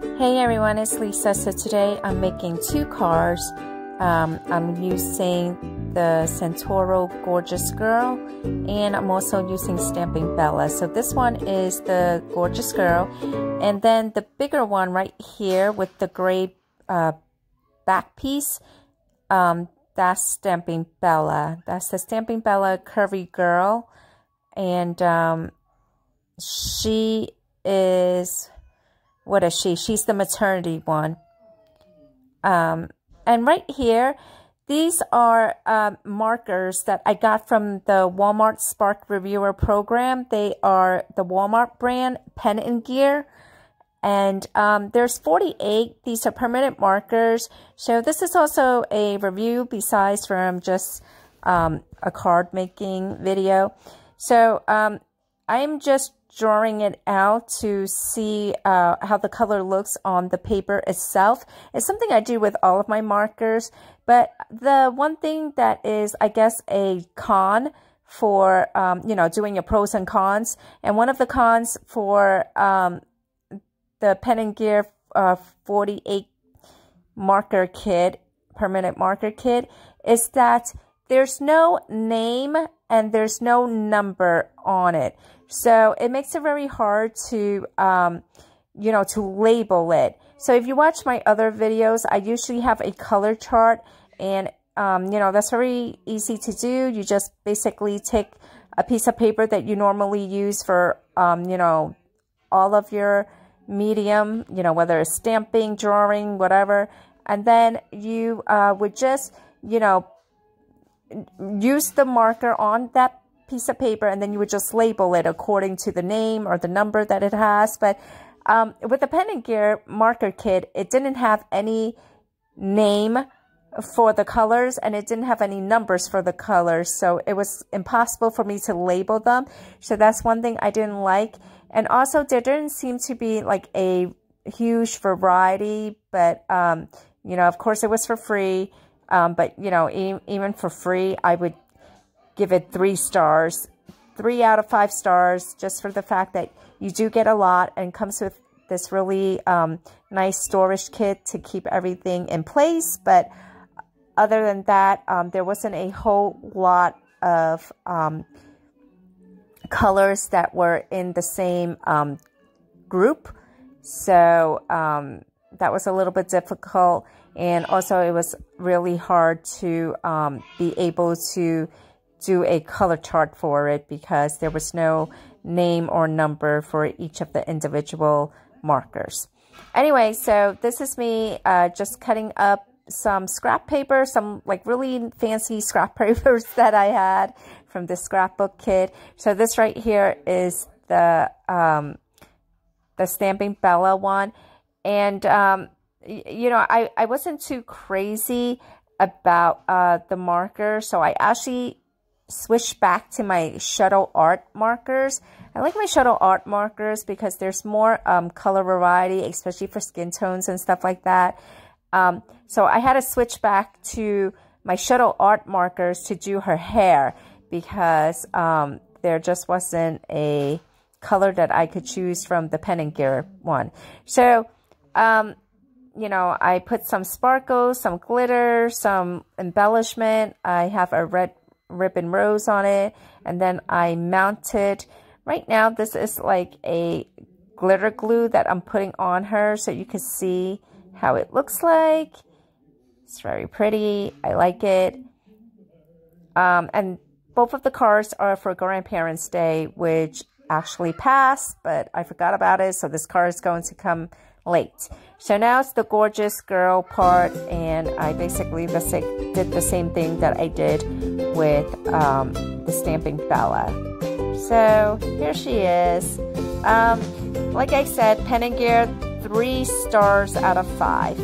Hey everyone, it's Lisa. So today I'm making two cars. Um, I'm using the Santoro Gorjuss Girl and I'm also using Stamping Bella. So this one is the Gorjuss Girl and then the bigger one right here with the gray uh, back piece, um, that's Stamping Bella. That's the Stamping Bella Curvy Girl and um, she is what is she? She's the maternity one. Um, and right here, these are um, markers that I got from the Walmart Spark Reviewer program. They are the Walmart brand Pen and Gear. And um, there's 48. These are permanent markers. So this is also a review besides from just um, a card making video. So um, I'm just drawing it out to see uh, how the color looks on the paper itself. It's something I do with all of my markers, but the one thing that is, I guess, a con for, um, you know, doing your pros and cons, and one of the cons for um, the Pen and Gear uh, 48 marker kit, permanent marker kit, is that there's no name and there's no number on it. So it makes it very hard to, um, you know, to label it. So if you watch my other videos, I usually have a color chart and, um, you know, that's very easy to do. You just basically take a piece of paper that you normally use for, um, you know, all of your medium, you know, whether it's stamping, drawing, whatever. And then you uh, would just, you know, use the marker on that piece of paper and then you would just label it according to the name or the number that it has. But um, with the Pen and Gear marker kit, it didn't have any name for the colors and it didn't have any numbers for the colors. So it was impossible for me to label them. So that's one thing I didn't like. And also there didn't seem to be like a huge variety, but, um, you know, of course it was for free. Um, but, you know, e even for free, I would give it three stars. Three out of five stars just for the fact that you do get a lot and comes with this really um, nice storage kit to keep everything in place. But other than that, um, there wasn't a whole lot of um, colors that were in the same um, group. So um, that was a little bit difficult. And also it was really hard to um, be able to do a color chart for it because there was no name or number for each of the individual markers. Anyway, so this is me uh, just cutting up some scrap paper, some like really fancy scrap papers that I had from the scrapbook kit. So this right here is the um, the stamping Bella one. And, um, you know, I, I wasn't too crazy about uh, the marker. So I actually switched back to my shuttle art markers. I like my shuttle art markers because there's more um, color variety, especially for skin tones and stuff like that. Um, so I had to switch back to my shuttle art markers to do her hair because um, there just wasn't a color that I could choose from the Pen and Gear one. So, um, you know, I put some sparkles, some glitter, some embellishment. I have a red ribbon rose on it. And then I mounted, right now this is like a glitter glue that I'm putting on her so you can see how it looks like. It's very pretty. I like it. Um, and both of the cards are for Grandparents' Day, which actually passed, but I forgot about it. So this card is going to come late. So now it's the Gorjuss girl part, and I basically did the same thing that I did with um, the stamping Bella. So here she is. Um, like I said, Pen and Gear, three stars out of five.